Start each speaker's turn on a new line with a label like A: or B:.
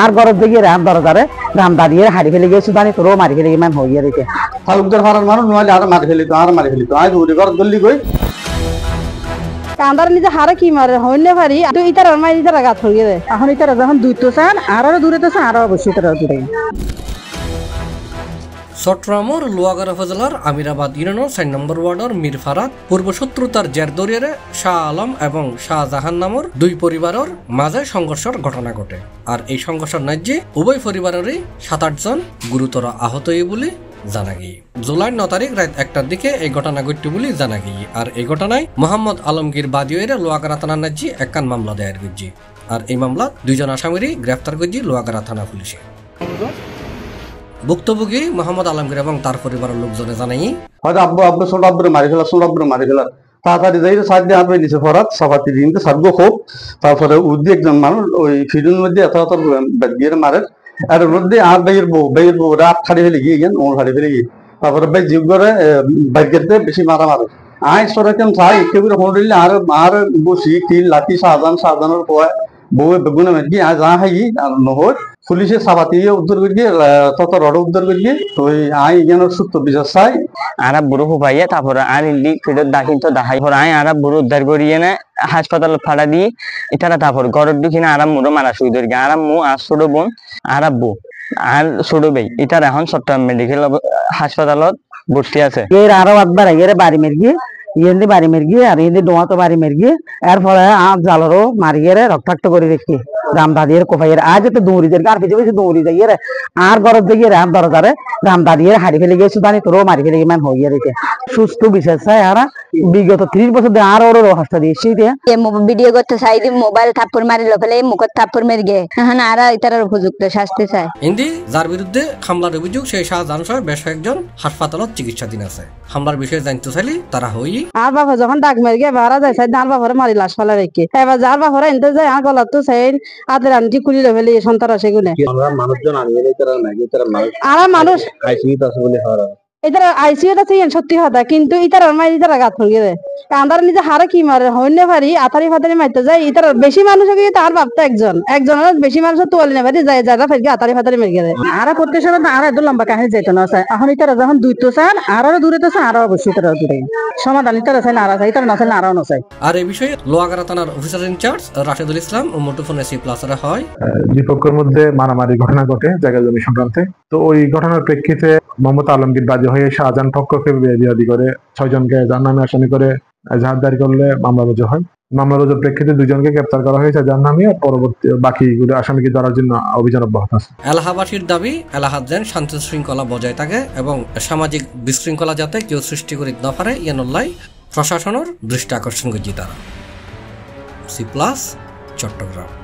A: আর গরব দেখি রাম দরজারে রাম দাঁড়িয়ে হারি ফেলে গিয়ে সুদানি তোরও মারি ফেলে গিয়ে হয়ে হইয়া দিতে।
B: তালুকদার ফারার মানুষ নয় আর মারি ফেলিত আর মারি ফেলিত। আজ উড়ি ঘর দল্লি গই
C: কান্দার নিজে হারে কি মারে হইলে পারি তো ইতার মাই ইতার গাছ হইয়ে দেয়
A: এখন ইতারা যখন দুই তো চান আরও দূরে তো চান আরও অবশ্যই তারা দূরে।
D: চট্টগ্রামের লোয়াগাড়া উপজেলার আমিরাবাদ ইউনিয়নের চার নম্বর ওয়ার্ডের মিরফারাত পূর্ব শত্রুতার জের দরিয়ারে শাহ আলম এবং শাহজাহান নামের দুই পরিবারের মাঝে সংঘর্ষের ঘটনা ঘটে। আর এই সংঘর্ষের ন্যায্যে উভয় পরিবারেরই সাত আটজন গুরুতর আহত হয়ে বলে জানা গিয়ে জুলাই ন তারিখ রাত একটার দিকে এই ঘটনা ঘটে বলে জানা গিয়ে আর এই ঘটনায় মোহাম্মদ আলমগীর বাদিওয়ের লোয়াগাড়া থানার ন্যায্যে একখান মামলা দায়ের করছে আর এই মামলা দুইজন আসামিরই গ্রেফতার করছে লোয়াগাড়া থানা পুলিশে ভুক্তভোগী মোহাম্মদ আলমগীর এবং তার পরিবারের লোকজনে জানাই।
B: হয়তো আব্বু আব্বু ছোট, আব্বুরে মারি ফেলা, ছোট আব্বুরে মারি ফেলা। তাড়াতাড়ি যাই, সাত দিয়ে আব্বু নিচে ফরাত সাফাতি দিনতে সারগো খুব। তারপরে উদ্দি একজন মানুষ, ওই ফিডুর মধ্যে এত এত গিয়ে মারে। আর মধ্যে আর বাইয়ের বউ বাইয়ের বউ, রাত খাড়ি ফেলে গিয়ে গেন ওর খাড়ি ফেলে গিয়ে। তারপরে বাই জীব করে বাইকের বেশি মারা মারে। ফোন দিলে আর আর বসি, তিল, লাঠি, সাজান, সাজানোর পর বউ বেগুনে মেরগি আর যা হাই আর নহর। পুলিশে সাবাতি উদ্ধার করি তত রড উদ্ধার করি তো এই আই জ্ঞানের সূত্র বিচার চাই।
E: আরা বুড়ো হুপাইয়া তারপরে আর ইন্দি ফিরত দাখিন তো দাহাই পর আই আরা বুড়ো উদ্ধার করিয়ে না হাসপাতাল ফাড়া দিয়ে এটারা তারপর ঘরের ঢুকিনা আরাম মুড়ো মারা শুই ধরি আরাম মু আর ছোট বোন আর আব্বু আর ছোট ভাই এটার এখন চট্টগ্রাম মেডিকেল হাসপাতালত ভর্তি আছে।
A: এর আরও একবার এর বাড়ি মের গিয়ে ইয়েন্দি বাড়ি মের গিয়ে আর ইয়েন্দি ডোয়া তো বাড়ি মের গিয়ে এর ফলে আপ জালরও মারি গিয়ে রক্তাক্ত করে রেখে রাম দাদিয়ের কোপাইয়ের আজ তো দৌড়ি যায় আর পিছিয়ে পিছিয়ে দৌড়ি যায় রে আর গরব দিকে রাম দরজারে রাম দাদিয়ের হারি ফেলে গিয়ে সুদানি তোরও মারি ফেলে গিয়ে মান হইয়া রেখে সুস্থ বিশেষ চাই আর বিগত ত্রিশ বছর ধরে আর ওর হস্তা দিয়েছি দিয়ে
F: ভিডিও করতে চাই দি মোবাইল থাপ্পড় মারি ফেলে মুখত থাপ্পড় মেরে গে এখন আর ইতার উপযুক্ত শাস্তি চাই।
D: ইন্দি যার বিরুদ্ধে হামলার অভিযোগ সেই শাহজাহান সহ বেশ কয়েকজন হাসপাতালত চিকিৎসাধীন আছে। হামলার বিষয়ে জানতে চাইলে তারা হই
C: আর বাবা যখন ডাক মেরে গে বারা যায় সাইড আর বাবারে মারি লাশ ফেলা রেখে এবার যার বাবারে এনতে যায় আর গলা তো সাইড আদের আনটি কুলি ফেলে সন্তান আসে গুনে আর মানুষ
B: আইসিইউ আছে বলে হারা
C: ইতার আইসিইউ আছে সত্যি কথা কিন্তু ইতার মাই ইতার গাছ হয়ে কান্দার নিজে হারে কি মারে? হইনে পারি আতারি ফাতারি মারতে যায় ইতার বেশি মানুষ হয়ে তার বাপটা একজন। একজনের বেশি মানুষ তোয়ালি না পারি যায় যারা ফেরকে আতারি ফাতারি মেরে দেয়।
A: আর প্রত্যেক সময় আর এত লম্বা কাহিনী যেত না চাই এখন ইতারা যখন দুই তো চান আরও দূরে তো চান আরও অবশ্যই তারা দূরে। সমাধান ইতারা চাই না আর চাই ইতারা না চাই না আরও না চাই।
D: আর এই বিষয়ে লোয়াগাড়া থানার officer in charge Rashedul Islam ও মুঠোফোন এসি প্লাসরা হয়।
G: বিপক্ষের মধ্যে মারামারি ঘটনা ঘটে জায়গা জমি সংক্রান্তে। তো ওই ঘটনার প্রেক্ষিতে মোহাম্মদ আলমগীর বাদী হয়ে শাহজাহান পক্ষকে বিয়াদি করে ছয়জনকে যার নামে আসামি করে এজাহার দায়ের করলে মামলা রুজু হয়। মামলা রুজুর প্রেক্ষিতে দুজনকে গ্রেপ্তার করা হয়েছে যার নামে পরবর্তী বাকিগুলো আসামিকে ধরার জন্য অভিযান অব্যাহত আছে।
D: এলাহাবাসীর দাবি এলাহাদ যেন শান্তি শৃঙ্খলা বজায় থাকে এবং সামাজিক বিশৃঙ্খলা যাতে কেউ সৃষ্টি করিতে না পারে ইয়ানুল্লাই প্রশাসনের দৃষ্টি আকর্ষণ করছি তারা। C plus, Chittagong.